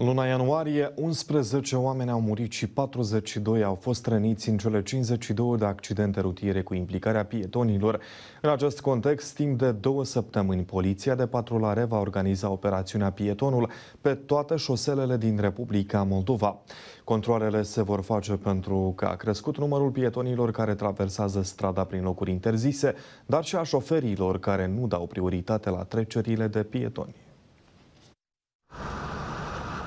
În luna ianuarie, 11 oameni au murit și 42 au fost răniți în cele 52 de accidente rutiere cu implicarea pietonilor. În acest context, timp de două săptămâni, Poliția de Patrulare va organiza operațiunea Pietonul pe toate șoselele din Republica Moldova. Controlele se vor face pentru că a crescut numărul pietonilor care traversează strada prin locuri interzise, dar și a șoferilor care nu dau prioritate la trecerile de pietoni.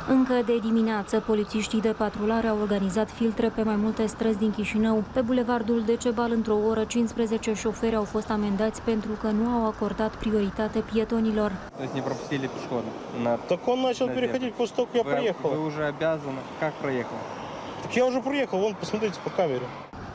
Încă de dimineață, polițiștii de patrulare au organizat filtre pe mai multe străzi din Chișinău. Pe bulevardul Decebal, într-o oră, 15 șoferi au fost amendați pentru că nu au acordat prioritate pietonilor. То есть не пропустили пешехода. На... Так он начал Наверное. переходить после того, как я Вы, проехал. вы уже обязаны. Как проехал? Так я уже проехал, вон, посмотрите по камере.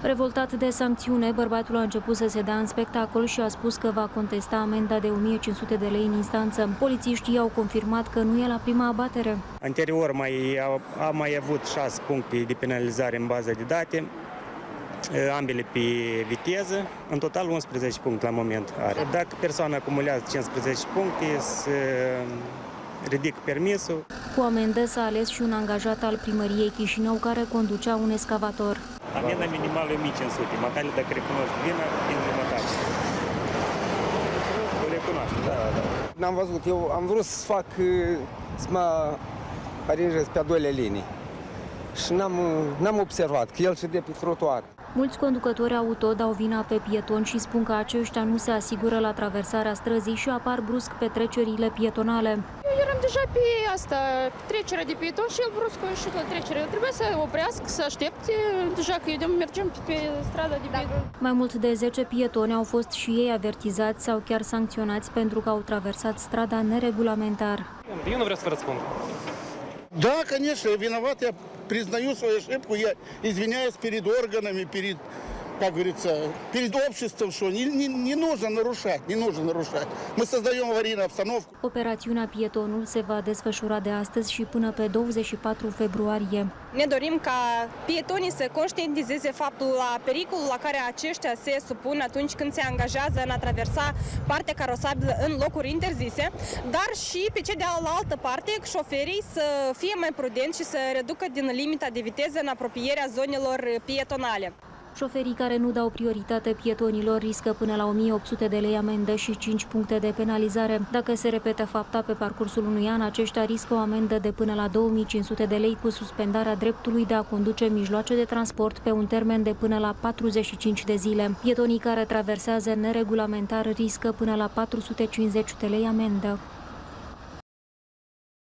Revoltat de sancțiune, bărbatul a început să se dea în spectacol și a spus că va contesta amenda de 1500 de lei în instanță. Polițiștii au confirmat că nu e la prima abatere. Anterior mai, a- am mai avut șase puncte de penalizare în baza de date, eh, ambele pe viteză, în total 11 puncte la moment are. Dacă persoana acumulează 15 puncte, se ridic permisul. Cu amendă s-a ales și un angajat al primăriei Chișinău care conducea un excavator. Amenda minimală e 1500, matale dacă recunoști vina, din jumătate. O recunoaște, da, da. N-am văzut. Eu am vrut să fac, uh, să mă aranjez pe a doilea linii Și n-am, uh, n-am observat că el ședea pe trotuar. Mulți conducători auto dau vina pe pietoni și spun că aceștia nu se asigură la traversarea străzii și apar brusc pe trecerile pietonale. eram deja pe asta, trecerea de pieton și el brusc a ieșit la trecere. Trebuie să oprească, să aștepte, deja că eu mergem pe, pe strada de pieton. Mai mult de 10 pietoni au fost și ei avertizați sau chiar sancționați pentru că au traversat strada neregulamentar. Eu nu vreau să vă răspund. Да, конечно, я виноват, я признаю свою ошибку, я извиняюсь перед органами, перед, как говорится, перед обществом, что не, не, не нужно нарушать, не нужно нарушать. Мы создаем аварийную обстановку. Operațiunea Pietonul se va desfășura de astăzi și până pe 24 februarie. Ne dorim ca pietonii să conștientizeze faptul la pericolul la care aceștia se supun atunci când se angajează în a traversa partea carosabilă în locuri interzise, dar și pe cea de altă parte șoferii să fie mai prudenți și să reducă din limita de viteză în apropierea zonelor pietonale. Șoferii care nu dau prioritate pietonilor riscă până la 1800 de lei amendă și 5 puncte de penalizare. Dacă se repetă fapta pe parcursul unui an, aceștia riscă o amendă de până la 2500 de lei cu suspendarea dreptului de a conduce mijloace de transport pe un termen de până la 45 de zile. Pietonii care traversează neregulamentar riscă până la 450 de lei amendă.